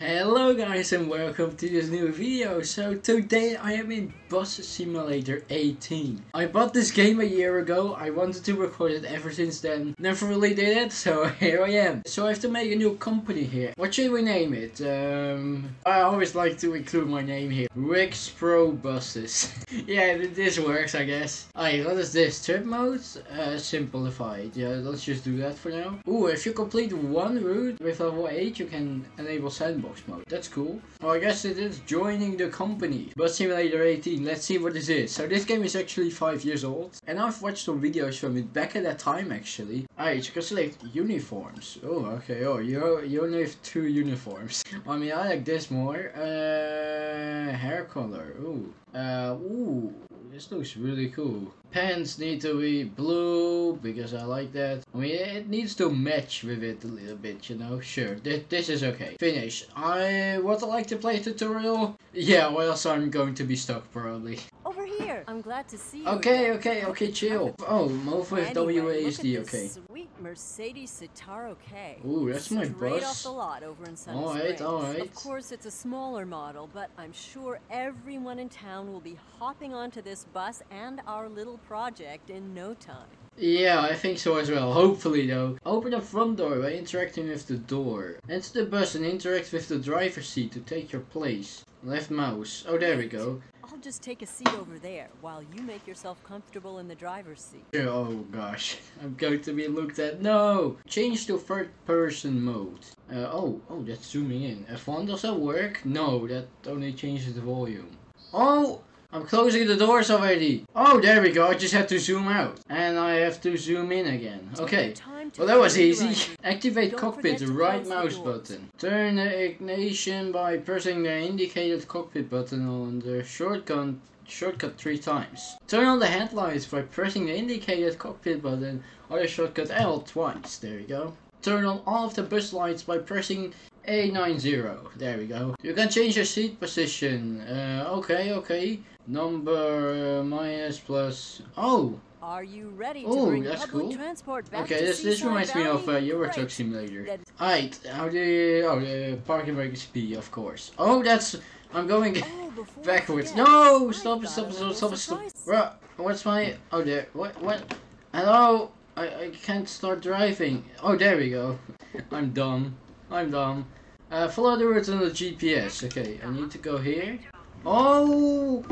Hello guys and welcome to this new video. So today I am in Bus Simulator 18. I bought this game a year ago. I wanted to record it ever since then. Never really did it, so here I am. So I have to make a new company here. What should we name it? Um, I always like to include my name here. Rick's Pro Buses. yeah, this works I guess. Alright, what is this? Trip mode? Uh, simplified. Yeah, let's just do that for now. Ooh, if you complete one route with level 8, you can enable sandbox mode. That's cool. Oh, I guess it is joining the company. Bus Simulator 18. Let's see what this is. So this game is actually 5 years old. And I've watched some videos from it back at that time actually. Alright, you can select uniforms. Oh, okay. Oh, you, you only have two uniforms. I mean, I like this more. Uh, hair color. Ooh. Uh, ooh. This looks really cool. Pants need to be blue because I like that. I mean, it needs to match with it a little bit, you know. Sure, this, this is okay. Finish. I would like to play tutorial. Yeah, well, so I'm going to be stuck probably. I'm glad to see you. Okay, okay, okay, chill. Oh, with Anyway, WASD, okay. Sweet Mercedes Citaro K. Ooh, that's my bus. off the lot over in Sunny All right, all right. Of course, it's a smaller model, but I'm sure everyone in town will be hopping onto this bus and our little project in no time. Yeah, I think so as well. Hopefully, though. Open the front door by interacting with the door. Enter the bus and interact with the driver's seat to take your place. Left mouse. Oh, there we go. I'll just take a seat over there while you make yourself comfortable in the driver's seat. Oh gosh, I'm going to be looked at. No! Change to third person mode. Uh, oh, oh, that's zooming in. F1, does that work? No, that only changes the volume. Oh! I'm closing the doors already. Oh, there we go. I just had to zoom out. And I have to zoom in again. Okay. Well, that was easy. Activate cockpit, right mouse button. Turn the ignition by pressing the indicated cockpit button on the shortcut shortcut three times. Turn on the headlights by pressing the indicated cockpit button or the shortcut L twice. There you go. Turn on all of the bus lights by pressing A90. There we go. You can change your seat position. Uh, okay, okay. Number uh, minus plus. Oh, Are you ready to Ooh, bring that's cool. transport back Okay, this this reminds me of uh, Valley? Euro Truck Simulator. Alright, how do you, oh the parking brake is P, of course. Oh, that's I'm going Oh, backwards. No, stop, stop, stop, stop, stop. Bruh, what's my oh there? What what? Hello, I I can't start driving. Oh, there we go. I'm dumb. I'm dumb. Uh, follow the route on the GPS. Okay, I need to go here. Oh,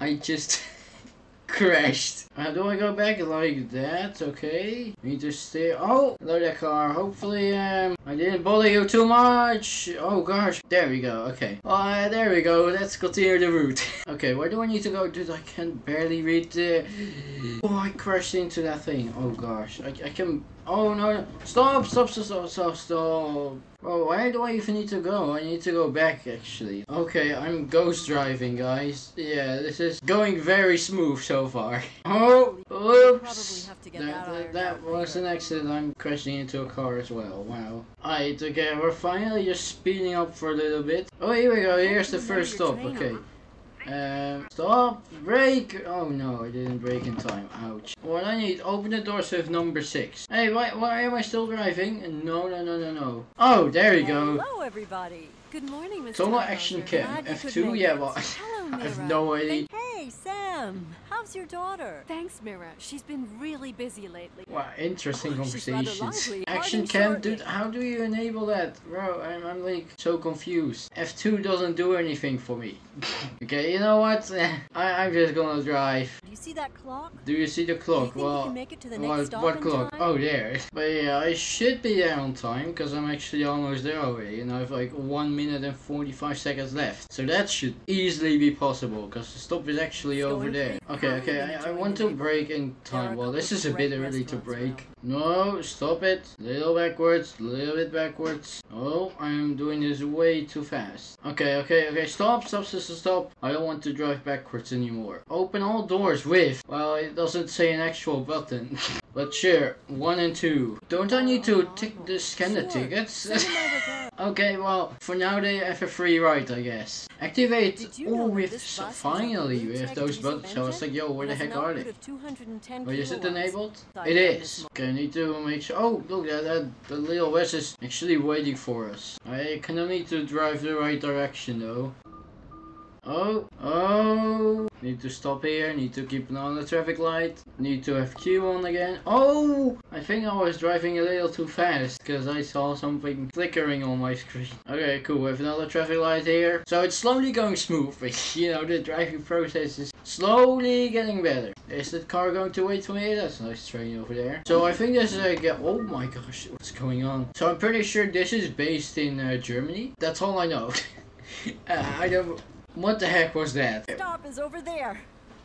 I just crashed. How do I go back like that? Okay. Need to stay. Oh, hello that car. Hopefully, um, I didn't bother you too much. Oh gosh. There we go. Okay. Uh, there we go. Let's continue the route. okay, where do I need to go? Dude, I can barely read the. Oh, I crashed into that thing. Oh gosh. I, I can. Oh no, no. Stop, stop, stop, stop, stop, stop. Oh, where do I even need to go? I need to go back actually. Okay, I'm ghost driving, guys. Yeah, this is going very smooth so far. Oh, oops. have to get That, that that, ironed that out was an accident. I'm crashing into a car as well. Wow. Alright, okay, we're finally just speeding up for a little bit. Oh, here we go. Here's the first stop. Okay. Um, stop, Brake! Oh no, I didn't brake in time. Ouch. What I need, open the doors with number six. Hey, why, why am I still driving? No, no, no, no, no. Oh, there you go. Hello, everybody. Good morning, Mr. Total action cam. Glad F2, yeah, well, I have no idea. Hey, Sam. How's your daughter? Thanks, Mira. She's been really busy lately. Wow, interesting Oh, conversations. Action Pardon cam, dude, how do you enable that? Bro, I'm, I'm like so confused. F2 doesn't do anything for me. okay, you know what? I, I'm just gonna drive. Do you see that clock? Do you see the clock? think well, can make it to the what, what clock? time? Oh, there. But yeah, I should be there on time because I'm actually almost there already. And I have like 1 minute and 45 seconds left. So that should easily be possible because the stop is actually It's over there. pretty Okay, okay, I, I want to brake in time. Well, this is a bit early to brake. No, stop it. Little backwards, little bit backwards. Oh, I'm doing this way too fast. Okay, okay, okay, stop, stop, stop, stop. I don't want to drive backwards anymore. Open all doors with. Well, it doesn't say an actual button. but sure, one and two. Don't I need to tick the scan the tickets? Send them over there. Okay, well, for now they have a free ride, I guess. Activate. Did you Oh, we that have this so bus has a finally we have those buttons. So I was like, yo, where the heck are they? of 210 Wait, is it enabled? It is. Okay, I need to make sure. Oh, look, that, that the little West is actually waiting for us. I kind of need to drive the right direction though. Oh, oh, need to stop here, need to keep an eye on the traffic light, need to have Q on again. Oh, I think I was driving a little too fast because I saw something flickering on my screen. Okay, cool, we have another traffic light here. So it's slowly going smooth, but you know, the driving process is slowly getting better. Is that car going to wait for me? That's a nice train over there. So I think this is get. Oh my gosh, what's going on? So I'm pretty sure this is based in uh, Germany. That's all I know. uh, I don't. What the heck was that? Stop is over there.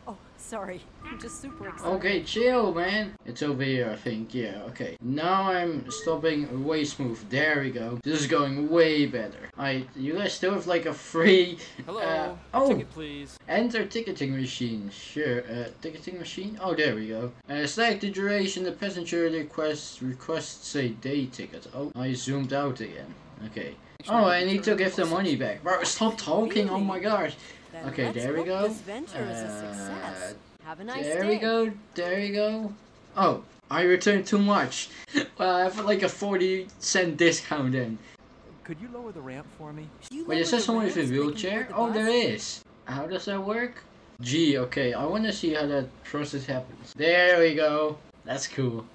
Oh, sorry. I'm just super excited. Okay, chill, man. It's over here, I think. Yeah, okay. Now I'm stopping way smooth. There we go. This is going way better. I, you guys still have like a free. Hello. Uh, oh. Ticket, please. Enter ticketing machine. Sure. Uh, ticketing machine. Oh, there we go. Uh, select the duration the passenger requests requests a day ticket. Oh, I zoomed out again. Okay. Oh, I need to give the money back. Bro, stop talking. Oh my gosh. Okay, there we go. This venture is a uh, success. Have a nice There we go. There we go. Oh, I returned too much. well, I have like a 40 cent discount then. Could you lower the ramp for me? You Wait, lower is there someone with a ramp so they can wheelchair? Oh, there is. How does that work? Gee, okay. I want to see how that process happens. There we go. That's cool.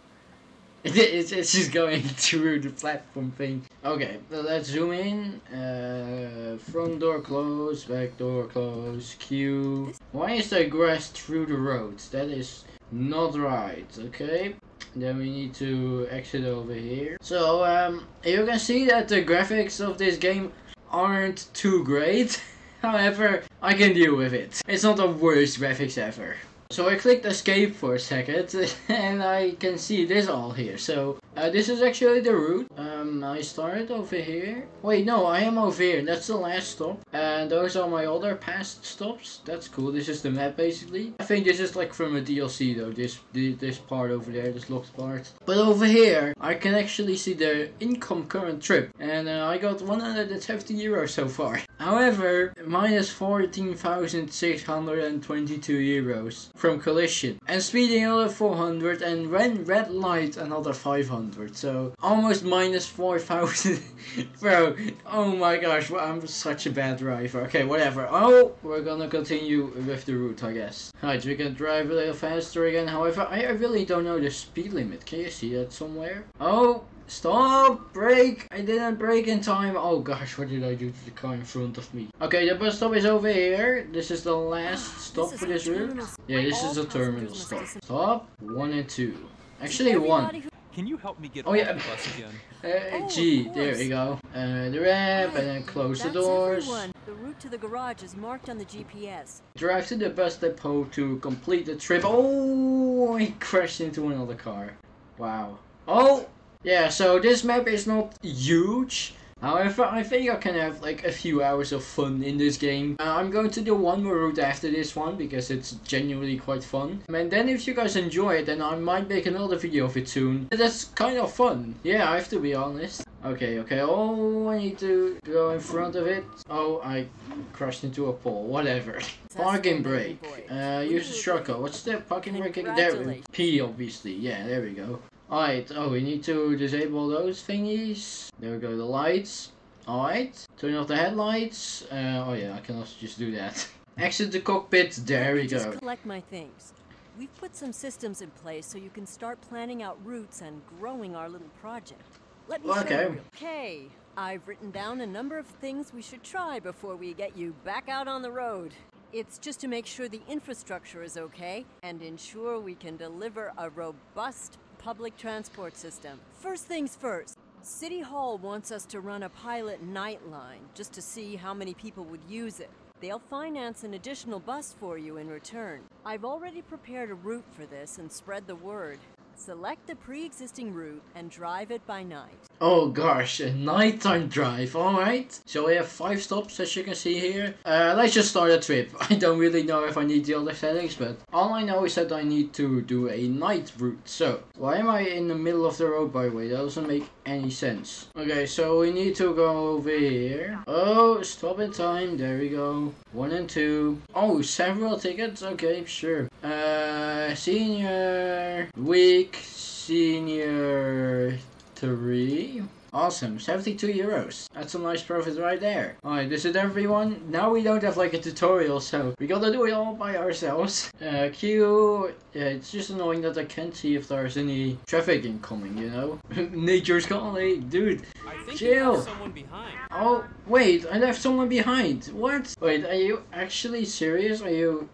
It's, it's just going through the platform thing. Okay, so let's zoom in. Uh, front door closed, back door closed, Q. Why is the grass through the road? That is not right, okay? Then we need to exit over here. So, um, you can see that the graphics of this game aren't too great. However, I can deal with it. It's not the worst graphics ever. So I clicked escape for a second and I can see this all here. So uh, this is actually the route. Um, I started over here. Wait, no, I am over here. That's the last stop. And those are my other past stops. That's cool. This is the map basically. I think this is like from a DLC though. This this part over there, this locked part. But over here, I can actually see the income current trip. And uh, I got 170 euros so far. However, minus 14,622 euros from collision. And speeding another 400 and red, red light another 500. So almost minus 4,000. Bro, oh my gosh, I'm such a bad driver. Okay, whatever. Oh, we're gonna continue with the route, I guess. Right, we can drive a little faster again. However, I, I really don't know the speed limit. Can you see that somewhere? Oh, Stop! Brake! I didn't brake in time. Oh gosh, what did I do to the car in front of me? Okay, the bus stop is over here. This is the last stop is for this route. Yeah, this is a terminal stop. Stop. One and two. Actually, one. Everybody who- Can you help me get Oh, off yeah. the bus again? Uh, Oh, of G, there course. we go. Uh, the ramp, and then Right, close the that's doors. Everyone. The route to the garage is marked on the GPS. Drive to the bus depot to complete the trip. Oh, he crashed into another car. Wow. Oh, yeah, so this map is not huge. However, I think I can have like a few hours of fun in this game. Uh, I'm going to do one more route after this one because it's genuinely quite fun. And then if you guys enjoy it, then I might make another video of it soon. That's kind of fun. Yeah, I have to be honest. Okay, okay. Oh, I need to go in front of it. Oh, I crashed into a pole. Whatever. Parking brake. Uh, use the shortcut. What's the parking brake? There. P obviously. Yeah, there we go. Alright, oh, we need to disable those thingies. There we go, the lights. Alright, turn off the headlights. Uh, oh yeah, I can also just do that. Exit the cockpit, there we go. Just collect my things. We've put some systems in place so you can start planning out routes and growing our little project. Let me Okay. Okay, I've written down a number of things we should try before we get you back out on the road. It's just to make sure the infrastructure is okay and ensure we can deliver a robust public transport system. First things first. City Hall wants us to run a pilot night line just to see how many people would use it. They'll finance an additional bus for you in return. I've already prepared a route for this and spread the word. Select the pre-existing route and drive it by night. Oh gosh, a nighttime drive, alright. So we have five stops as you can see here. Uh, let's just start a trip. I don't really know if I need the other settings, but all I know is that I need to do a night route. So, why am I in the middle of the road by the way? That doesn't make any sense. Okay, so we need to go over here. Oh, stop in time, there we go. One and two. Oh, several tickets? Okay, sure. Uh, senior, week, senior three. Awesome, 72 euros. That's a nice profit right there. Alright, this is everyone. Now we don't have like a tutorial, so we gotta do it all by ourselves. Uh, Q, yeah, it's just annoying that I can't see if there's any traffic incoming, you know? Nature's calling, dude. I think Chill. left someone behind. Oh, wait, I left someone behind. What? Wait, are you actually serious? Are you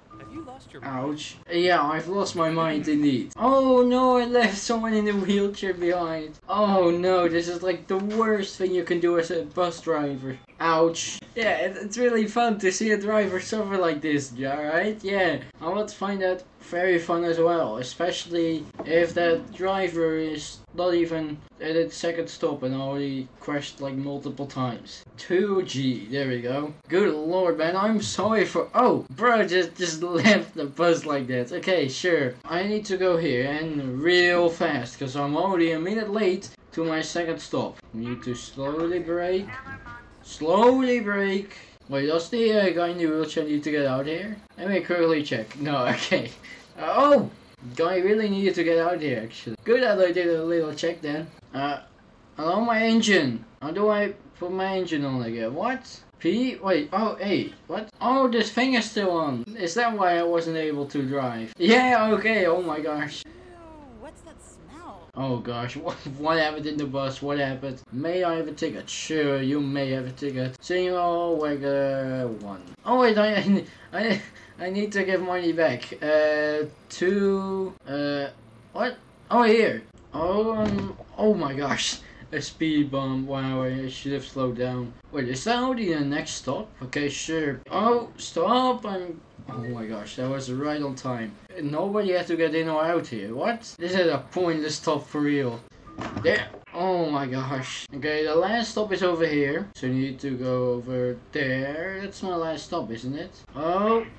lost your? Ouch. Yeah, I've lost my mind indeed. Oh no, I left someone in a wheelchair behind. Oh no, this is like the worst thing you can do as a bus driver. Ouch. Yeah, it, it's really fun to see a driver suffer like this, alright? Yeah, I would find that very fun as well, especially if that driver is not even at its second stop and already crashed like multiple times. 2G, there we go. Good lord, man, I'm sorry for- Oh, bro just, just left the bus like that. Okay, sure. I need to go here and real fast, because I'm already a minute late to my second stop. Need to slowly brake. Slowly brake. Wait, does the uh, guy in the wheelchair need to get out here? Let me quickly check. No, okay. Uh, oh! Guy really needed to get out here, actually. Good that I did a little check then. Uh, hello, my engine. How do I put my engine on again? What? P? Wait, oh, hey, What? Oh, this thing is still on. Is that why I wasn't able to drive? Yeah, okay, oh my gosh. Ew, what's that smell? Oh gosh, what, what happened in the bus? What happened? May I have a ticket? Sure, you may have a ticket. Single Wagger 1. Oh wait, I, I, I need to give money back. Uh, two, uh, what? Oh here. Oh, um, oh my gosh. A speed bump. Wow, I should have slowed down. Wait, is that already the next stop? Okay, sure. Oh, stop! I'm. Oh my gosh, that was right on time. Nobody had to get in or out here. What? This is a pointless stop for real. There. Oh my gosh. Okay, the last stop is over here. So you need to go over there. That's my last stop, isn't it? Oh.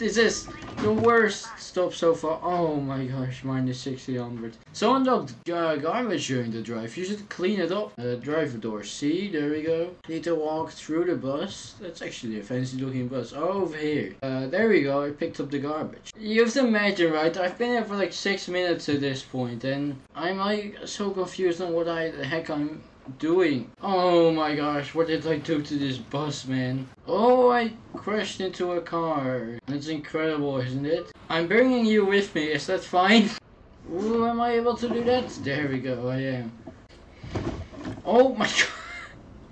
This is the worst stop so far. Oh my gosh, minus 600. Someone dumped uh, garbage during the drive. You should clean it up. Uh, driver door. See, there we go. Need to walk through the bus. That's actually a fancy looking bus. Oh, over here. Uh, there we go. I picked up the garbage. You have to imagine, right? I've been here for like six minutes at this point, and I'm like so confused on what I the heck I'm doing? Oh my gosh, what did I do to this bus, man? Oh, I crashed into a car. That's incredible, isn't it? I'm bringing you with me, is that fine? Ooh, am I able to do that? There we go, I am. Oh my god.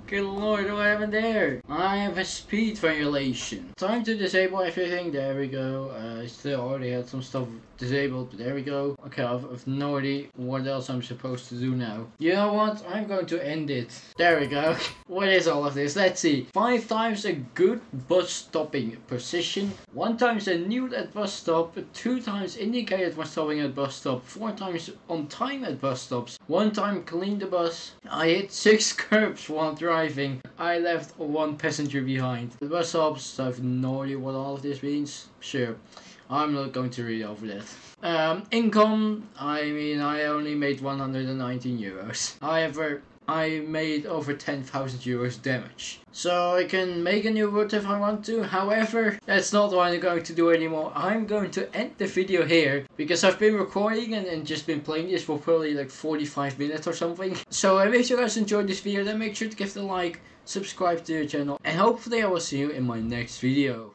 Good lord, what happened there? I have a speed violation. Time to disable everything. There we go. Uh, I still already had some stuff disabled, but there we go. Okay, I've, I've no idea what else I'm supposed to do now. You know what? I'm going to end it. There we go. what is all of this? Let's see. Five times a good bus stopping position. One times a new at bus stop. Two times indicated when stopping at bus stop. Four times on time at bus stops. One time clean the bus. I hit six curbs while driving. I left one passenger behind. The bus stops. I have no idea what all of this means. Sure. I'm not going to read over that. Um, income, I mean, I only made 119 euros. However, I made over 10,000 euros damage. So I can make a new route if I want to. However, that's not what I'm going to do anymore. I'm going to end the video here because I've been recording and, and just been playing this for probably like 45 minutes or something. So uh, if you guys enjoyed this video, then make sure to give it a like, subscribe to the channel, and hopefully I will see you in my next video.